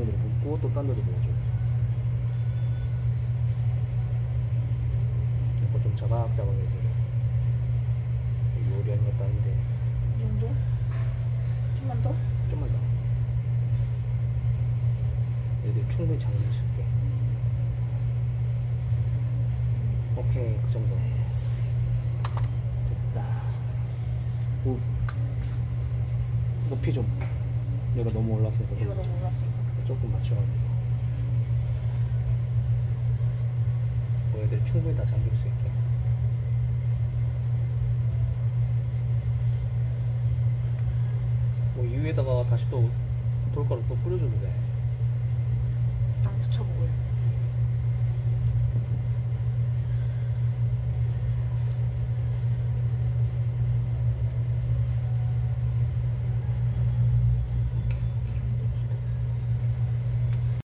충분히 붓고 또 딴 데도 보여줘. 이거 좀 자박자박 해주고. 요리하는 것도 아닌데 이 정도? 좀만 더? 좀만 더. 얘들 충분히 수 있게. 오케이 그 정도. 됐다. 오. 높이 좀. 얘가 너무 올랐으니까 얘가 좀 너무 올랐으니 뭐 얘들 충분히 다 잠길 수 있게. 뭐 이 위에다가 다시 또 돌가루 또 뿌려줘도 돼. 딱 붙여보고요.